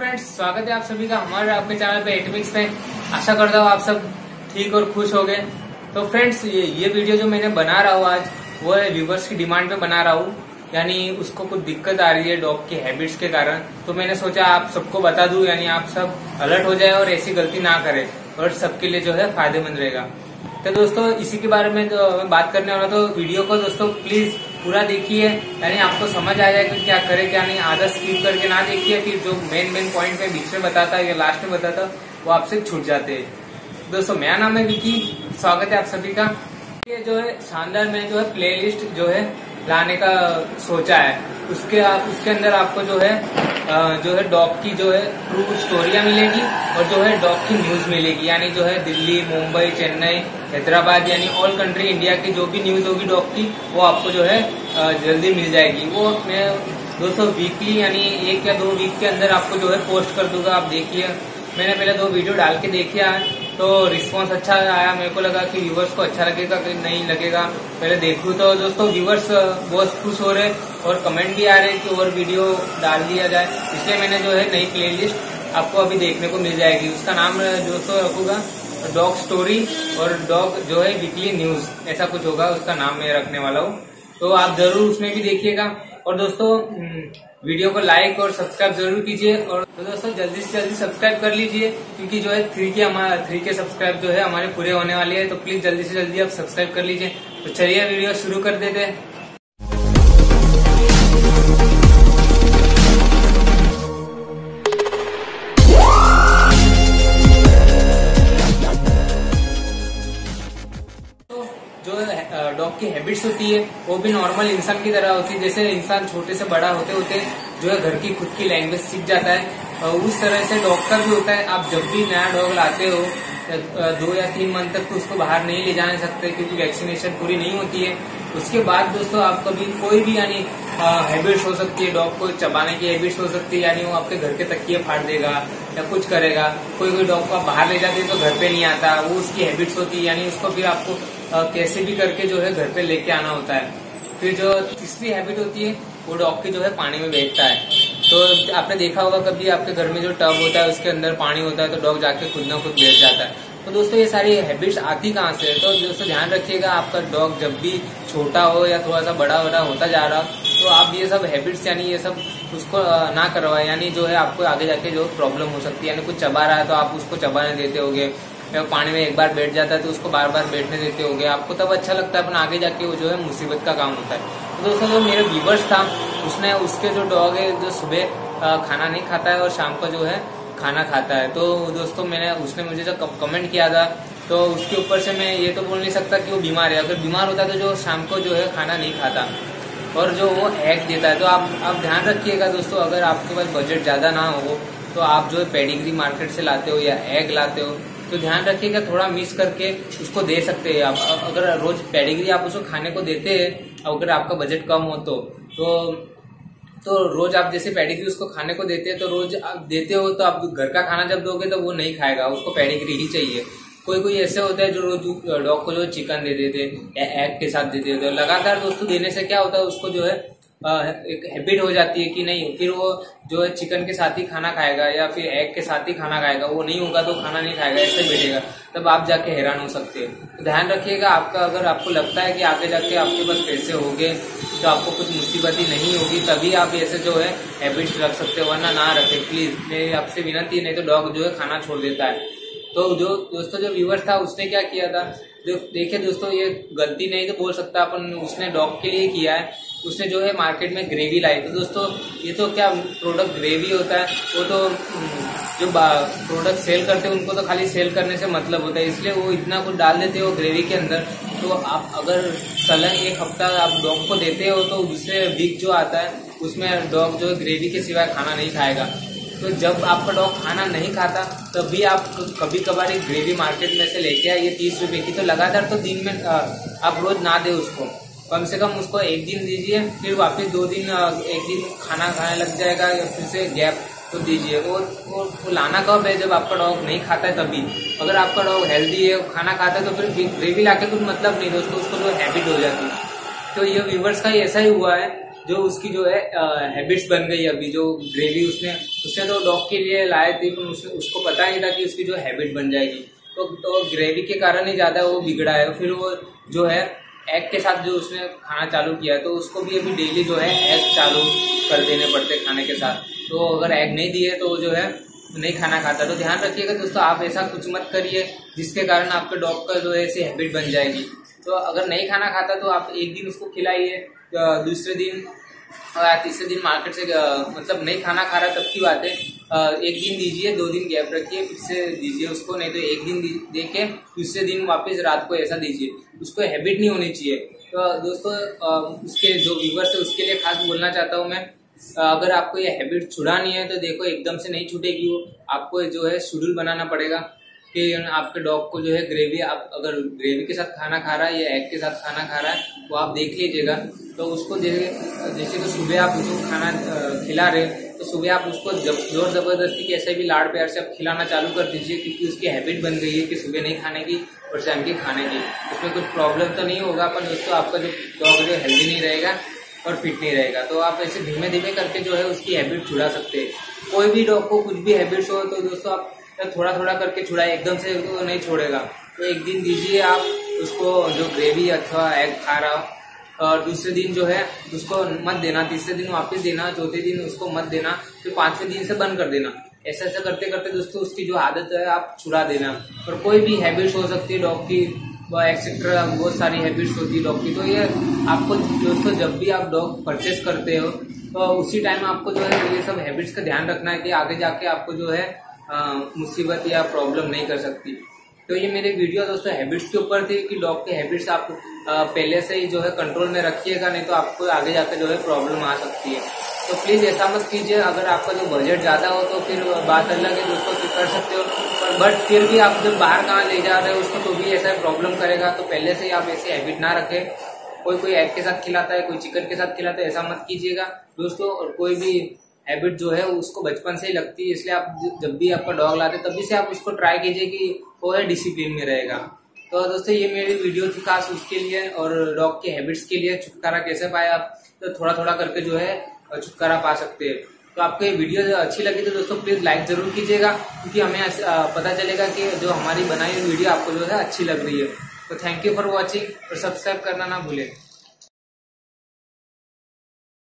Friends स्वागत है आप सभी का हमारे आपके चैनल पे एटमिक्स में। आशा करता हूँ आप सब ठीक और खुश हो गए तो फ्रेंड्स ये, ये वीडियो जो मैंने बना रहा हूँ आज वो है व्यूवर्स की डिमांड पे बना रहा हूँ। यानी उसको कुछ दिक्कत आ रही है डॉग की हैबिट्स के कारण। तो मैंने सोचा आप सबको बता दू यानी आप सब अलर्ट हो जाए और ऐसी गलती ना करे और सबके लिए जो है फ़ायदेमंद रहेगा। तो दोस्तों इसी के बारे में जो मैं बात करने वाला तो वीडियो को दोस्तों प्लीज़ पूरा देखिए, यानी आपको समझ आ जाएगा क्या करे, क्या नहीं। आधा स्किप करके ना देखिए, फिर जो मेन मेन पॉइंट में बीच में बताता है या लास्ट में बताता, वो आपसे छूट जाते। हैं दोस्तों, मेरा नाम है विकी। स्वागत है आप सभी का। ये जो है, शानदार में जो है प्लेलिस्ट जो है, लाने का सोचा है। उसके उसके अंदर आपको जो है जो है डॉग की जो है ट्रू स्टोरिया मिलेगी और जो है डॉग की न्यूज़ मिलेगी। यानी जो है दिल्ली, मुंबई, चेन्नई, हैदराबाद यानी ऑल कंट्री इंडिया की जो भी न्यूज़ होगी डॉग की, वो आपको जो है जल्दी मिल जाएगी। वो मैं दोस्तों वीकली यानी एक या दो वीक के अंदर आपको जो है पोस्ट कर दूँगा। आप देखिए। मैंने पहले दो वीडियो डाल के देखिए तो रिस्पांस अच्छा आया, मेरे को लगा कि व्यूवर्स को अच्छा लगेगा, कि नहीं लगेगा। पहले देखूँ तो दोस्तों व्यूवर्स बहुत खुश हो रहे और कमेंट भी आ रहे कि और वीडियो डाल दिया जाए। इसलिए मैंने जो है नई प्लेलिस्ट आपको अभी देखने को मिल जाएगी। उसका नाम दोस्तों रखूँगा डॉग स्टोरी और डॉग जो है वीकली न्यूज़ ऐसा कुछ होगा, उसका नाम मैं रखने वाला हूँ। तो आप ज़रूर उसमें भी देखिएगा। और दोस्तों वीडियो को लाइक और सब्सक्राइब ज़रूर कीजिए और तो दोस्तों, जल्दी से जल्दी सब्सक्राइब कर लीजिए, क्योंकि जो है थ्री के हमारा थ्री के सब्सक्राइब जो है हमारे पूरे होने वाले हैं तो प्लीज़ जल्दी से जल्दी आप सब्सक्राइब कर लीजिए। तो चलिए वीडियो शुरू कर देते हैं। होती है, वो भी नॉर्मल इंसान की तरह होती है। जैसे इंसान छोटे से बड़ा होते होते जो है घर की खुद की लैंग्वेज सीख जाता है। उस तरह से का भी होता है। आप जब भी नया डॉग लाते हो दो या तीन मंथ तक तो उसको बाहर नहीं ले जाने सकते क्योंकि वैक्सीनेशन पूरी नहीं होती है। उसके बाद दोस्तों आप कभी कोई भी यानी हैबिट्स हो सकती है। डॉग को चबाने की हैबिट्स हो सकती है। यानी वो आपके घर के तकिए फाड़ देगा या कुछ करेगा। कोई कोई डॉग को आप बाहर ले जाते तो घर पे नहीं आता। वो उसकी हैबिट्स होती है। यानी उसको फिर आपको कैसे भी करके जो है घर पे लेके आना होता है। फिर जो तीसरी हैबिट होती है, वो डॉग की जो है पानी में बैठता है। तो आपने देखा होगा कभी आपके घर में जो टब होता है, उसके अंदर पानी होता है तो डॉग जाके खुद ना खुद बैठ जाता है। तो दोस्तों, ये सारी हैबिट्स आती कहाँ से? तो दोस्तों, ध्यान रखिएगा, आपका डॉग जब भी छोटा हो या थोड़ा सा बड़ा बड़ा होता जा रहा तो आप ये सब हैबिट्स यानी ये सब उसको ना करवाए। यानी जो है आपको आगे जाके जो प्रॉब्लम हो सकती है, यानी कुछ चबा रहा है तो आप उसको चबाने देते होगे। या पानी में एक बार बैठ जाता है तो उसको बार बार बैठने देते होगे। आपको तब अच्छा लगता है, अपन आगे जाके वो जो है मुसीबत का काम होता है। तो दोस्तों, जो मेरे व्यूवर्स था, उसने, उसके जो डॉग है, जो सुबह खाना नहीं खाता है और शाम को जो है खाना खाता है। तो दोस्तों, मैंने, उसने मुझे जो कमेंट किया था तो उसके ऊपर से मैं ये तो बोल नहीं सकता कि वो बीमार है। अगर बीमार होता तो जो शाम को जो है खाना नहीं खाता। और जो वो एग देता है तो आप आप ध्यान रखिएगा दोस्तों, अगर आपके पास बजट ज़्यादा ना हो तो आप जो है पेडिग्री मार्केट से लाते हो या एग लाते हो तो ध्यान रखिएगा, थोड़ा मिस करके उसको दे सकते हैं आप। अगर रोज पेडिग्री आप उसको खाने को देते हैं, अगर आपका बजट कम हो तो तो तो रोज आप जैसे पेडिग्री उसको खाने को देते हैं तो रोज आप देते हो तो आप घर का खाना जब दोगे तो वो नहीं खाएगा, उसको पेडिग्री ही चाहिए। कोई कोई ऐसे होता है जो रोज डॉग को जो चिकन दे देते एग के साथ दे देते लगातार दोस्तों देने से क्या होता है, उसको जो है एक हैबिट हो जाती है कि नहीं, फिर वो जो है चिकन के साथ ही खाना खाएगा या फिर एग के साथ ही खाना खाएगा, वो नहीं होगा तो खाना नहीं खाएगा, ऐसे बैठेगा तब आप जाके हैरान हो सकते हैं। तो ध्यान रखिएगा, आपका अगर आपको लगता है कि आगे जाके आपके पास पैसे होंगे तो आपको कुछ मुसीबत ही नहीं होगी, तभी आप ऐसे जो है हैबिट्स रख सकते हो, वरना ना रखें प्लीज़ मेरी आपसे विनती नहीं तो डॉग जो है खाना छोड़ देता है। तो जो दोस्तों, जो व्यूवर्स था, उसने क्या किया था? देखिए दोस्तों, ये गलती नहीं तो बोल सकता, अपन उसने डॉग के लिए किया है। उसने जो है मार्केट में ग्रेवी लाई। तो दोस्तों, ये तो क्या प्रोडक्ट ग्रेवी होता है? वो तो जो प्रोडक्ट सेल करते हैं, उनको तो खाली सेल करने से मतलब होता है। इसलिए वो इतना कुछ डाल देते हो ग्रेवी के अंदर। तो आप अगर सलन एक हफ़्ता आप डॉग को देते हो तो दूसरे वीक जो आता है, उसमें डॉग जो है ग्रेवी के सिवाय खाना नहीं खाएगा। तो जब आपका डॉग खाना नहीं खाता तब भी आप कभी कभार एक ग्रेवी मार्केट में से लेके आइए। तीस रुपये की तो लगातार तो दिन में आप रोज ना दे उसको। कम से कम उसको एक दिन दीजिए फिर वापस दो दिन एक दिन खाना खाने लग जाएगा या फिर से गैप तो दीजिए। वो, वो वो लाना कब है जब आपका डॉग नहीं खाता है तभी? अगर आपका डॉग हेल्दी है खाना खाता है तो फिर ग्रेवी ला के कुछ मतलब नहीं दोस्तों उसको जो हैबिट हो जाती है। तो ये व्यूवर्स का ही ऐसा ही हुआ है जो उसकी जो है हैबिट्स बन गई अभी जो ग्रेवी उसने उसने तो डॉग के लिए लाए थे पर उसने उसको पता नहीं था कि उसकी जो हैबिट बन जाएगी। तो, तो ग्रेवी के कारण ही ज़्यादा वो बिगड़ा है फिर वो जो है एग के साथ जो उसने खाना चालू किया तो उसको भी अभी डेली जो है एग चालू कर देने पड़ते खाने के साथ। तो अगर एग नहीं दिए तो जो है, नहीं खाना खाता। तो ध्यान रखिएगा दोस्तों, आप ऐसा कुछ मत करिए जिसके कारण आपके डॉग का जो ऐसी हैबिट बन जाएगी। तो अगर नहीं खाना खाता तो आप एक दिन उसको खिलाइए दूसरे दिन तीसरे दिन मार्केट से मतलब नहीं खाना खा रहा तब की बात है। एक दिन दीजिए, दो दिन गैप रखिए, फिर से दीजिए उसको, नहीं तो एक दिन दे के दूसरे दिन वापस रात को ऐसा दीजिए। उसको हैबिट नहीं होनी चाहिए। तो दोस्तों उसके जो व्यूवर्स है, उसके लिए खास बोलना चाहता हूँ मैं अगर आपको ये हैबिट छुड़ानी है तो देखो, एकदम से नहीं छूटेगी वो। आपको जो है शेड्यूल बनाना पड़ेगा कि आपके डॉग को जो है ग्रेवी आप अगर ग्रेवी के साथ खाना खा रहा है या एग के साथ खाना खा रहा है तो आप देख लीजिएगा। तो उसको जैसे जैसे कि सुबह आप उसको खाना खिला रहे तो सुबह आप उसको जब ज़ोर ज़बरदस्ती कैसे भी लाड़ प्यार से आप खिलाना चालू कर दीजिए, क्योंकि उसकी हैबिट बन गई है कि सुबह नहीं खाने की और शाम की खाने की। उसमें कुछ प्रॉब्लम तो नहीं होगा, पर दोस्तों आपका जो डॉग जो हेल्दी नहीं रहेगा और फिट नहीं रहेगा। तो आप ऐसे धीमे धीमे करके जो है उसकी हैबिट छुड़ा सकते हैं। कोई भी डॉग को कुछ भी हैबिट्स हो तो दोस्तों आप थोड़ा थोड़ा करके छुड़ाए, एकदम से तो नहीं छोड़ेगा। तो एक दिन दीजिए आप उसको जो ग्रेवी अथवा एग खा रहा और दूसरे दिन जो है, उसको मत देना, तीसरे दिन वापस देना, चौथे दिन उसको मत देना, फिर पाँचवें दिन से बंद कर देना। ऐसा ऐसा करते करते दोस्तों, उसकी जो आदत है, आप छुड़ा देना। और कोई भी हैबिट्स हो सकती है डॉग की एक्सेट्रा बहुत सारी हैबिट्स होती है डॉग की तो ये आपको दोस्तों, जब भी आप डॉग परचेस करते हो तो उसी टाइम आपको जो है, ये सब हैबिट्स का ध्यान रखना है कि आगे जाके आपको जो है मुसीबत या प्रॉब्लम नहीं कर सकती। तो ये मेरी वीडियो दोस्तों हैबिट्स के ऊपर थी कि डॉग के हैबिट्स आप पहले से ही जो है कंट्रोल में रखिएगा, नहीं तो आपको आगे जाकर जो है प्रॉब्लम आ सकती है। तो प्लीज़ ऐसा मत कीजिए, अगर आपका जो बजट ज़्यादा हो तो फिर बात अलग है, दोस्तों फिर कर सकते हो। पर बट फिर भी आप जब बाहर कहाँ ले जा रहे हो उसको तो भी ऐसा प्रॉब्लम करेगा। तो पहले से ही आप ऐसे हैबिट ना रखें। कोई कोई एग के साथ खिलाता है, कोई चिकन के साथ खिलाता है, ऐसा मत कीजिएगा। दोस्तों और कोई भी हैबिट जो है उसको बचपन से ही लगती है, इसलिए आप जब भी आपका डॉग लाते तभी से आप उसको ट्राई कीजिए कि वो डिसिप्लिन में रहेगा। तो दोस्तों, ये मेरी वीडियो थी खास उसके लिए और डॉग के हैबिट्स के लिए छुटकारा कैसे पाए आप तो थोड़ा थोड़ा करके जो है, छुटकारा पा सकते हैं। तो आपको ये वीडियो अच्छी लगी तो दोस्तों प्लीज़ लाइक ज़रूर कीजिएगा, क्योंकि हमें पता चलेगा कि जो हमारी बनाई हुई वीडियो आपको जो है अच्छी लग रही है। तो थैंक यू फॉर वॉचिंग और सब्सक्राइब करना ना भूलें।